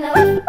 hello.